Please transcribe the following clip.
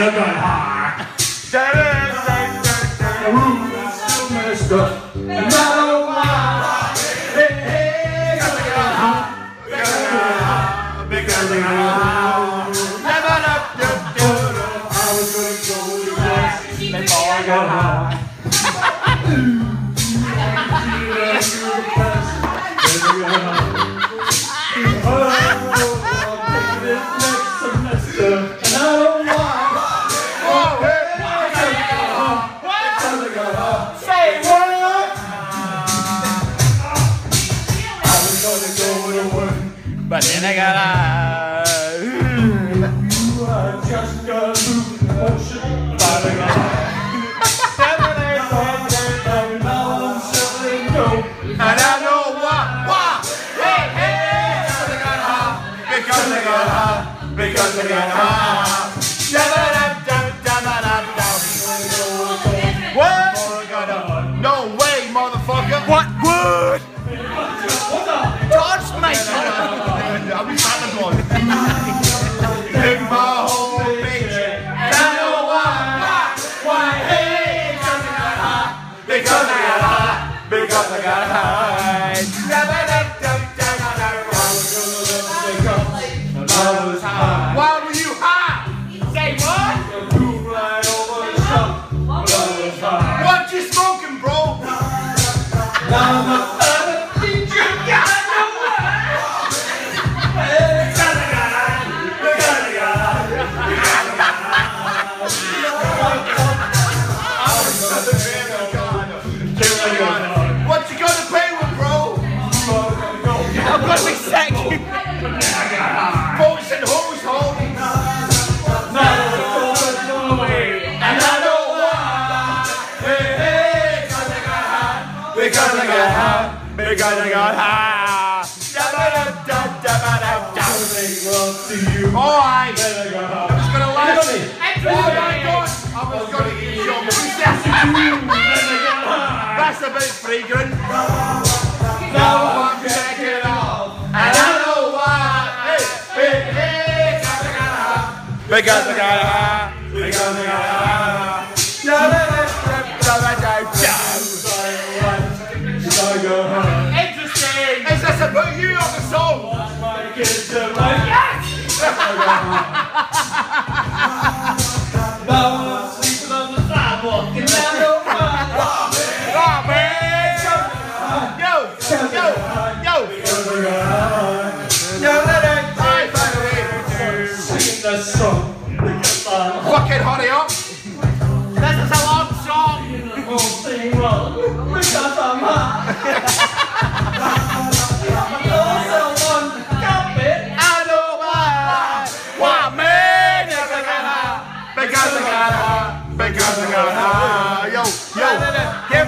I got high. The room is messed up. And I don't why. Hey, hey, cause I got high. Because I. Because I was gonna go to class before I got high. But then I got out. You are just a loose motion. But I got And I know why. Why? Hey, hey, because I got high. Because I got high. Because I got high. What? No way, motherfucker. What word? Because I got high. Because I got high. Got high. Alright. I'm just gonna let Oh my god. I gonna get your. That's a bit fragrant. Now I'm checking off. And I know why. Hey, hey, hey, because This about you on the song? Oh high. High. I got high. Yo, yo.